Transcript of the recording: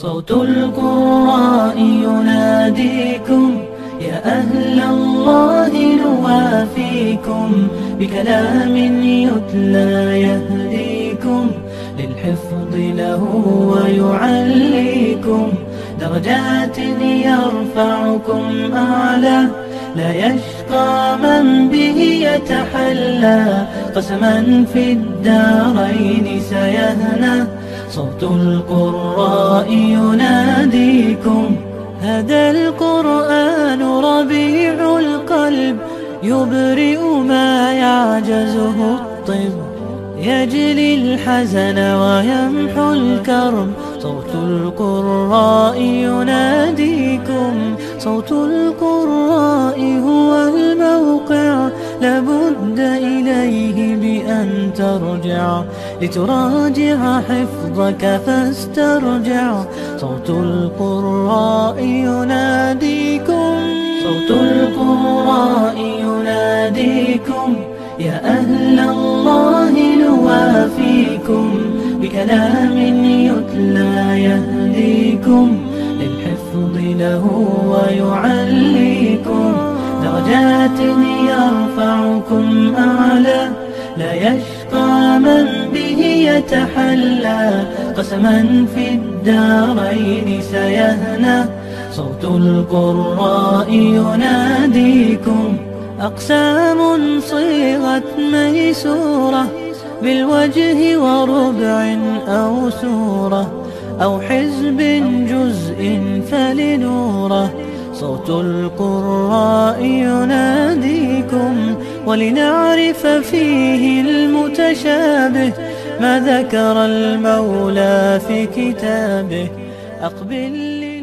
صوت القراء يناديكم يا أهل الله نوافيكم. بكلام يتلى يهديكم للحفظ له ويعليكم. درجات يرفعكم أعلى لا يشقى من به يتحلى. قسما في الدارين سيهنى صوت القراء يناديكم. هذا القرآن ربيع القلب يبرئ ما يعجزه الطب. يجلي الحزن ويمحو الكرب. صوت القراء يناديكم. صوت القراء بأن ترجع. لتراجع حفظك فاسترجع. صوت القراء يناديكم. صوت القراء يناديكم. يا أهل الله نوافيكم. بكلام يتلى يهديكم. للحفظ له ويعليكم. درجات يرفعكم أعلى. لا يشقى من به يتحلى. قسما في الدارين سيهنى. صوت القراء يناديكم. أقسام صيغت ميسورة. بالوجه وربع أو سورة. أو حزب جزء فلنورة. صوت القراء يناديكم. ولنعرف فيه المتشابه ما ذكر المولى في كتابه. أقبل